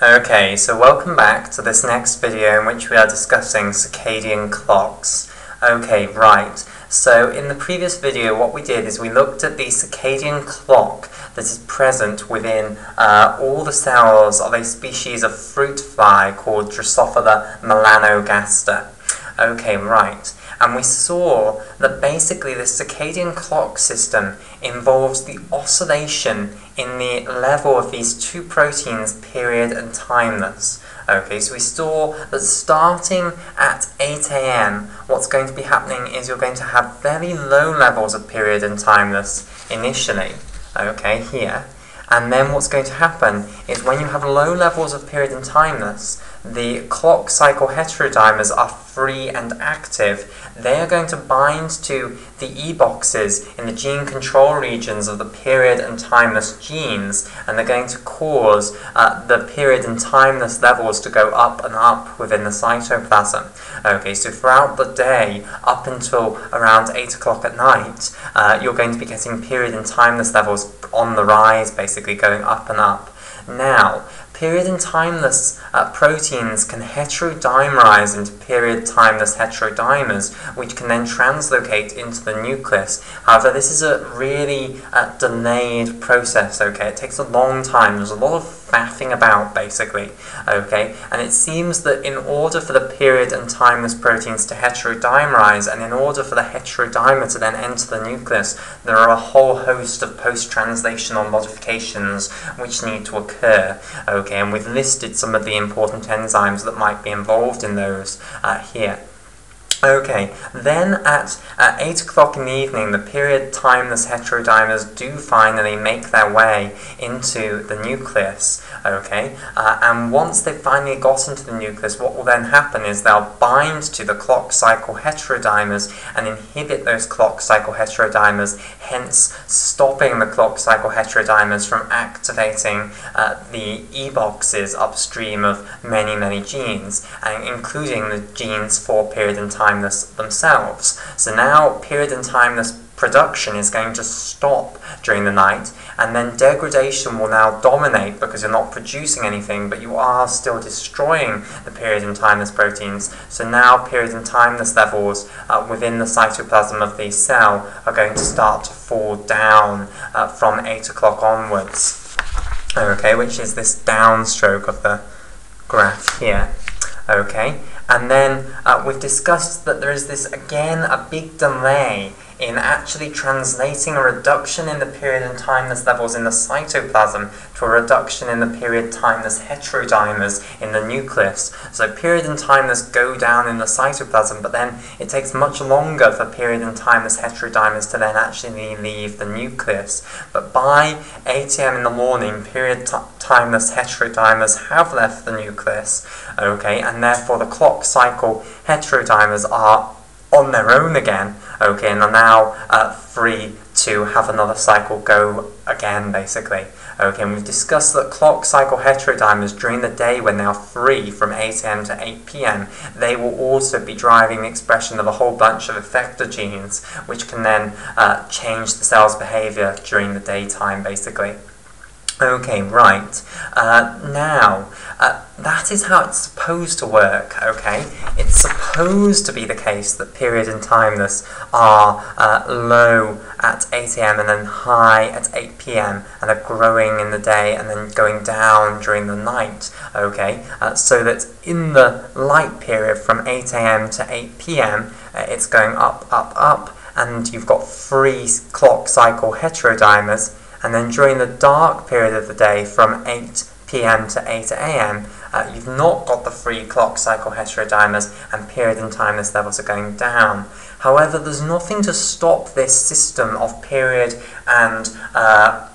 Okay, so welcome back to this next video in which we are discussing circadian clocks. Okay, right. So in the previous video what we did is we looked at the circadian clock that is present within uh, all the cells of a species of fruit fly called Drosophila melanogaster. Okay, right. And we saw that basically the circadian clock system involves the oscillation in the level of these two proteins, period and timeless. Okay, so we saw that starting at 8 a.m., what's going to be happening is you're going to have very low levels of period and timeless initially. Okay, here. And then what's going to happen is when you have low levels of period and timeless, the clock cycle heterodimers are free and active. They are going to bind to the E-boxes in the gene control regions of the period and timeless genes, and they're going to cause uh, the period and timeless levels to go up and up within the cytoplasm. Okay, so throughout the day, up until around 8 o'clock at night, uh, you're going to be getting period and timeless levels on the rise, basically going up and up. Now, Period and timeless uh, proteins can heterodimerize into period timeless heterodimers, which can then translocate into the nucleus. However, this is a really uh, delayed process, okay? It takes a long time. There's a lot of faffing about, basically, okay? And it seems that in order for the period and timeless proteins to heterodimerize, and in order for the heterodimer to then enter the nucleus, there are a whole host of post-translational modifications which need to occur, okay? And we've listed some of the important enzymes that might be involved in those uh, here. Okay, then at uh, 8 o'clock in the evening, the period timeless heterodimers do finally make their way into the nucleus. Okay, uh, and once they've finally got into the nucleus, what will then happen is they'll bind to the clock cycle heterodimers and inhibit those clock cycle heterodimers, hence stopping the clock cycle heterodimers from activating uh, the E-boxes upstream of many, many genes, and including the genes for period and time timeless themselves. So now period and timeless production is going to stop during the night and then degradation will now dominate because you're not producing anything but you are still destroying the period and timeless proteins. So now period and timeless levels uh, within the cytoplasm of the cell are going to start to fall down uh, from 8 o'clock onwards. Okay which is this downstroke of the graph here. Okay and then uh, we've discussed that there is this, again, a big delay in actually translating a reduction in the period and timeless levels in the cytoplasm to a reduction in the period timeless heterodimers in the nucleus. So period and timeless go down in the cytoplasm, but then it takes much longer for period and timeless heterodimers to then actually leave the nucleus. But by 8 am in the morning, period timeless heterodimers have left the nucleus, okay, and therefore the clock cycle heterodimers are on their own again, okay, and are now uh, free to have another cycle go again, basically. Okay, and we've discussed that clock cycle heterodimers during the day when they are free from 8am to 8pm, they will also be driving the expression of a whole bunch of effector genes, which can then uh, change the cell's behavior during the daytime, basically. Okay, right. Uh, now, uh, that is how it's supposed to work, okay? It's supposed to be the case that period and timeless are uh, low at 8am and then high at 8pm and are growing in the day and then going down during the night, okay? Uh, so that in the light period from 8am to 8pm, uh, it's going up, up, up, and you've got three clock cycle heterodimers, and then during the dark period of the day from 8 p.m. to 8 a.m., uh, you've not got the free clock cycle heterodimers and period and timeless levels are going down. However, there's nothing to stop this system of period and uh,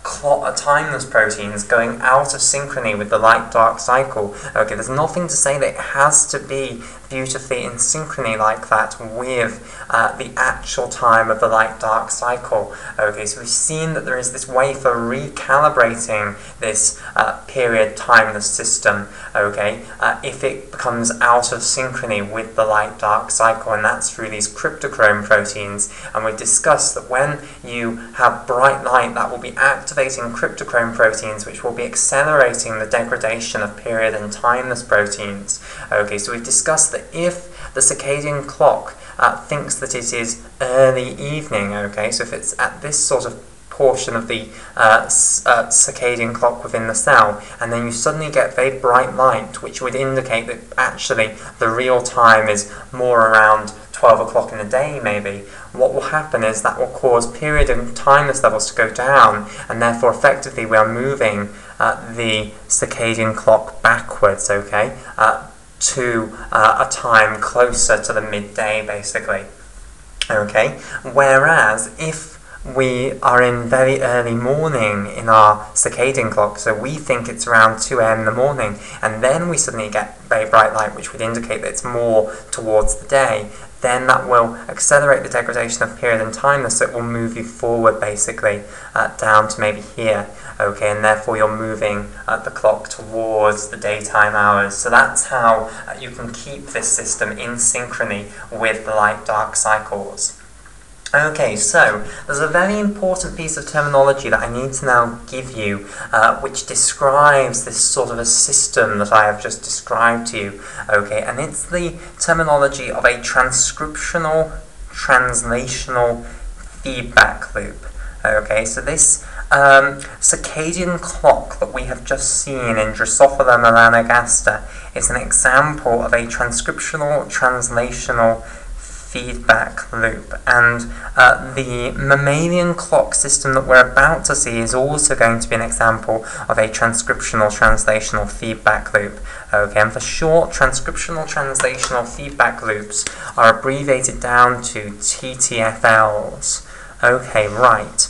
timeless proteins going out of synchrony with the light-dark cycle. Okay, there's nothing to say that it has to be beautifully in synchrony like that with uh, the actual time of the light-dark cycle. Okay, so we've seen that there is this way for recalibrating this uh, period timeless system. okay, uh, if it becomes out of synchrony with the light-dark cycle, and that's through these cryptochrome proteins. And we've discussed that when you have bright light, that will be activating cryptochrome proteins, which will be accelerating the degradation of period and timeless proteins. Okay, so we've discussed that if the circadian clock uh, thinks that it is early evening, okay, so if it's at this sort of portion of the uh, uh, circadian clock within the cell, and then you suddenly get very bright light, which would indicate that actually the real time is more around 12 o'clock in the day, maybe. What will happen is that will cause period and timeless levels to go down, and therefore effectively we are moving uh, the circadian clock backwards, okay, uh, to uh, a time closer to the midday, basically. Okay, whereas if we are in very early morning in our circadian clock, so we think it's around 2 a.m. in the morning, and then we suddenly get very bright light, which would indicate that it's more towards the day, then that will accelerate the degradation of period and time, so it will move you forward basically uh, down to maybe here, okay, and therefore you're moving uh, the clock towards the daytime hours. So that's how uh, you can keep this system in synchrony with the light-dark cycles. Okay, so there's a very important piece of terminology that I need to now give you, uh, which describes this sort of a system that I have just described to you. Okay, and it's the terminology of a transcriptional translational feedback loop. Okay, so this um, circadian clock that we have just seen in Drosophila melanogaster is an example of a transcriptional translational feedback loop. And uh, the mammalian clock system that we're about to see is also going to be an example of a transcriptional translational feedback loop. Okay, and for short, transcriptional translational feedback loops are abbreviated down to TTFLs. Okay, right.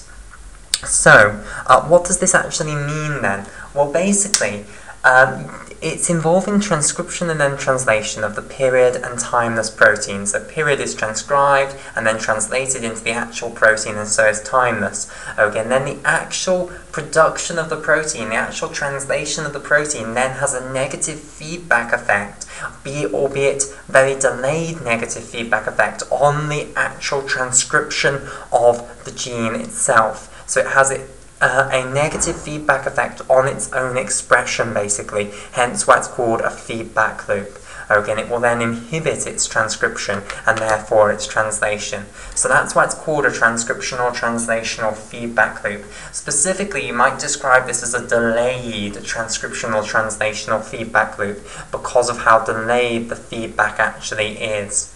So, uh, what does this actually mean then? Well, basically, um, it's involving transcription and then translation of the period and timeless proteins. The period is transcribed and then translated into the actual protein and so is timeless. Okay, and then the actual production of the protein, the actual translation of the protein then has a negative feedback effect, be it, albeit very delayed negative feedback effect on the actual transcription of the gene itself. So it has it uh, a negative feedback effect on its own expression, basically, hence why it's called a feedback loop. Again, it will then inhibit its transcription and therefore its translation. So that's why it's called a transcriptional translational feedback loop. Specifically, you might describe this as a delayed transcriptional translational feedback loop because of how delayed the feedback actually is.